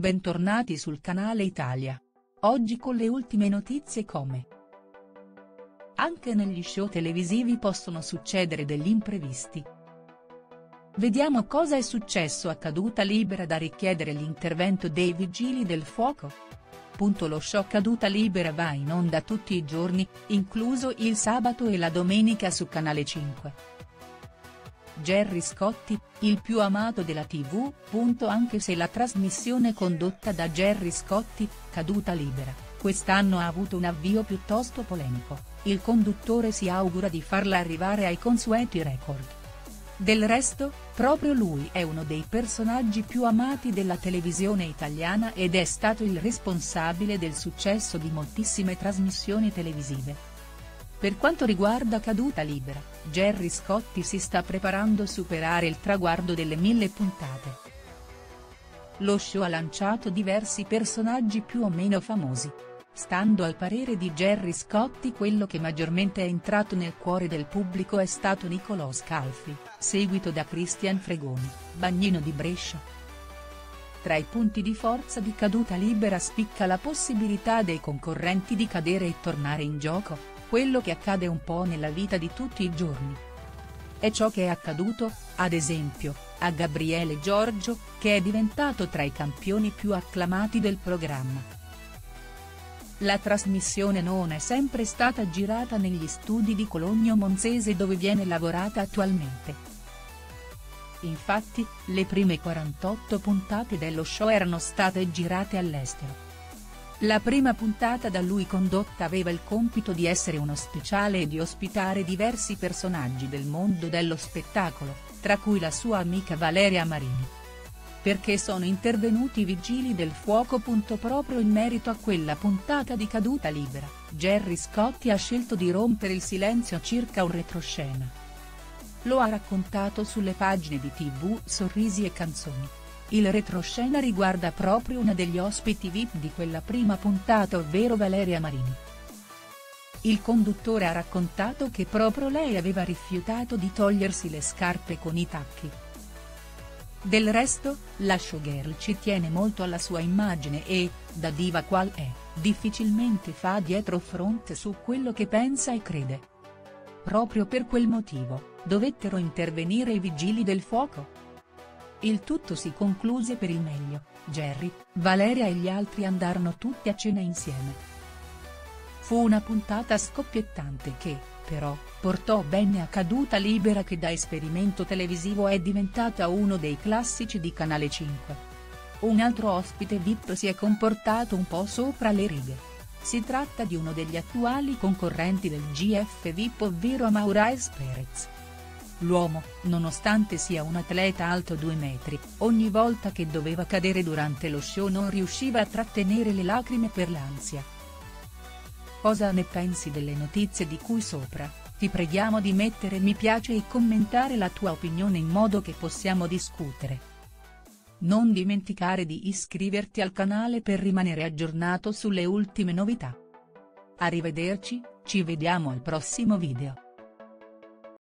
bentornati sul canale Italia. Oggi con le ultime notizie come Anche negli show televisivi possono succedere degli imprevisti. Vediamo cosa è successo a Caduta Libera da richiedere l'intervento dei Vigili del Fuoco. Punto lo show Caduta Libera va in onda tutti i giorni, incluso il sabato e la domenica su Canale 5. Gerry Scotti, il più amato della tv. Anche se la trasmissione condotta da Gerry Scotti, Caduta Libera, quest'anno ha avuto un avvio piuttosto polemico, il conduttore si augura di farla arrivare ai consueti record. Del resto, proprio lui è uno dei personaggi più amati della televisione italiana ed è stato il responsabile del successo di moltissime trasmissioni televisive. Per quanto riguarda Caduta Libera, Gerry Scotti si sta preparando a superare il traguardo delle mille puntate. Lo show ha lanciato diversi personaggi più o meno famosi. Stando al parere di Gerry Scotti quello che maggiormente è entrato nel cuore del pubblico è stato Nicolò Scalfi, seguito da Christian Fregoni, Bagnino di Brescia. Tra i punti di forza di Caduta Libera spicca la possibilità dei concorrenti di cadere e tornare in gioco, quello che accade un po' nella vita di tutti i giorni. È ciò che è accaduto, ad esempio, a Gabriele Giorgio, che è diventato tra i campioni più acclamati del programma. La trasmissione non è sempre stata girata negli studi di Cologno Monzese dove viene lavorata attualmente. Infatti, le prime 48 puntate dello show erano state girate all'estero. La prima puntata da lui condotta aveva il compito di essere uno speciale e di ospitare diversi personaggi del mondo dello spettacolo, tra cui la sua amica Valeria Marini. Perché sono intervenuti i vigili del fuoco. Proprio in merito a quella puntata di caduta libera, Gerry Scotti ha scelto di rompere il silenzio circa un retroscena. Lo ha raccontato sulle pagine di tv Sorrisi e Canzoni. Il retroscena riguarda proprio una degli ospiti VIP di quella prima puntata ovvero Valeria Marini. Il conduttore ha raccontato che proprio lei aveva rifiutato di togliersi le scarpe con i tacchi. Del resto, la showgirl ci tiene molto alla sua immagine e, da diva qual è, difficilmente fa dietro front su quello che pensa e crede. Proprio per quel motivo, dovettero intervenire i vigili del fuoco. Il tutto si concluse per il meglio, Jerry, Valeria e gli altri andarono tutti a cena insieme. Fu una puntata scoppiettante che, però, portò bene a caduta libera che da esperimento televisivo è diventata uno dei classici di Canale 5. Un altro ospite VIP si è comportato un po' sopra le righe. Si tratta di uno degli attuali concorrenti del GF VIP ovvero Amaurais Perez. L'uomo, nonostante sia un atleta alto 2 metri, ogni volta che doveva cadere durante lo show non riusciva a trattenere le lacrime per l'ansia. Cosa ne pensi delle notizie di cui sopra? Ti preghiamo di mettere mi piace e commentare la tua opinione in modo che possiamo discutere. Non dimenticare di iscriverti al canale per rimanere aggiornato sulle ultime novità. Arrivederci, ci vediamo al prossimo video.